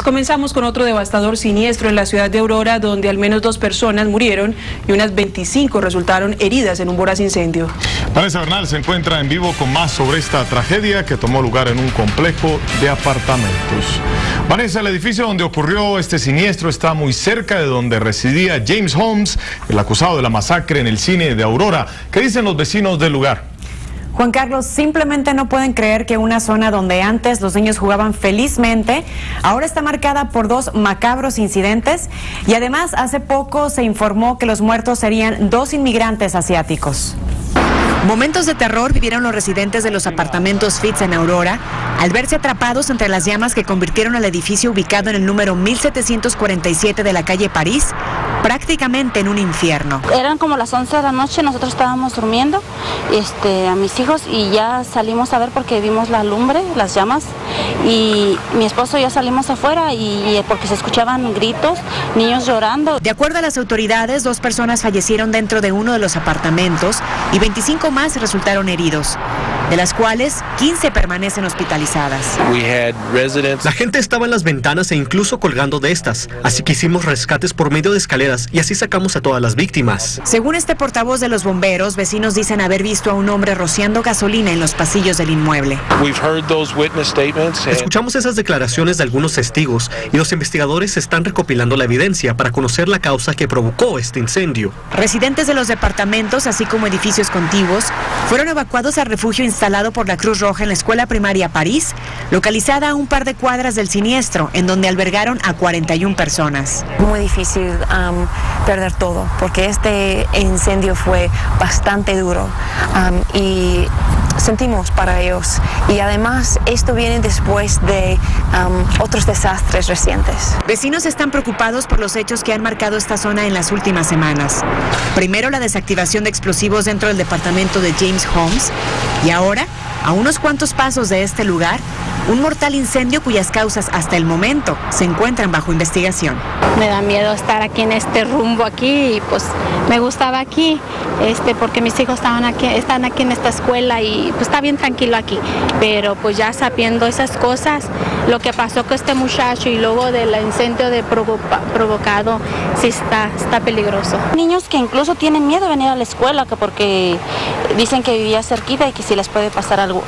Comenzamos con otro devastador siniestro en la ciudad de Aurora, donde al menos dos personas murieron y unas 25 resultaron heridas en un voraz incendio. Vanessa Bernal se encuentra en vivo con más sobre esta tragedia que tomó lugar en un complejo de apartamentos. Vanessa, el edificio donde ocurrió este siniestro está muy cerca de donde residía James Holmes, el acusado de la masacre en el cine de Aurora. ¿Qué dicen los vecinos del lugar? Juan Carlos, simplemente no pueden creer que una zona donde antes los niños jugaban felizmente, ahora está marcada por dos macabros incidentes y además hace poco se informó que los muertos serían dos inmigrantes asiáticos. Momentos de terror vivieron los residentes de los apartamentos Fitz en Aurora al verse atrapados entre las llamas que convirtieron al edificio ubicado en el número 1747 de la calle París prácticamente en un infierno. Eran como las 11 de la noche, nosotros estábamos durmiendo, este, a mis hijos y ya salimos a ver porque vimos la lumbre, las llamas y mi esposo ya salimos afuera y porque se escuchaban gritos, niños llorando. De acuerdo a las autoridades, dos personas fallecieron dentro de uno de los apartamentos y 25 más resultaron heridos, de las cuales 15 permanecen hospitalizadas. La gente estaba en las ventanas e incluso colgando de estas, así que hicimos rescates por medio de escaleras y así sacamos a todas las víctimas. Según este portavoz de los bomberos, vecinos dicen haber visto a un hombre rociando gasolina en los pasillos del inmueble. Escuchamos esas declaraciones de algunos testigos y los investigadores están recopilando la evidencia para conocer la causa que provocó este incendio. Residentes de los departamentos, así como edificios contiguos, fueron evacuados al refugio instalado por la Cruz Roja en la escuela primaria París, localizada a un par de cuadras del siniestro, en donde albergaron a 41 personas. Muy difícil perder todo, porque este incendio fue bastante duro y sentimos para ellos. Y además esto viene después de otros desastres recientes. Vecinos están preocupados por los hechos que han marcado esta zona en las últimas semanas. Primero la desactivación de explosivos dentro del departamento de James Holmes y ahora, a unos cuantos pasos de este lugar, un mortal incendio cuyas causas hasta el momento se encuentran bajo investigación. Me da miedo estar aquí en este rumbo aquí y pues me gustaba aquí, este, porque mis hijos estaban aquí, están aquí en esta escuela y pues está bien tranquilo aquí. Pero pues ya sabiendo esas cosas, lo que pasó con este muchacho y luego del incendio de provocado, sí está, está peligroso. Niños que incluso tienen miedo de venir a la escuela porque dicen que vivía cerquita y que si les puede pasar algo.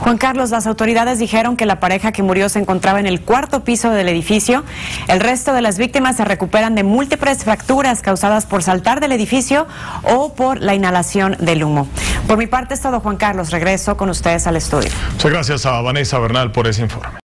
Juan Carlos, las autoridades dijeron que la pareja que murió se encontraba en el cuarto piso del edificio. El resto de las víctimas se recuperan de múltiples fracturas causadas por saltar del edificio o por la inhalación del humo. Por mi parte es todo, Juan Carlos. Regreso con ustedes al estudio. Muchas gracias a Vanessa Bernal por ese informe.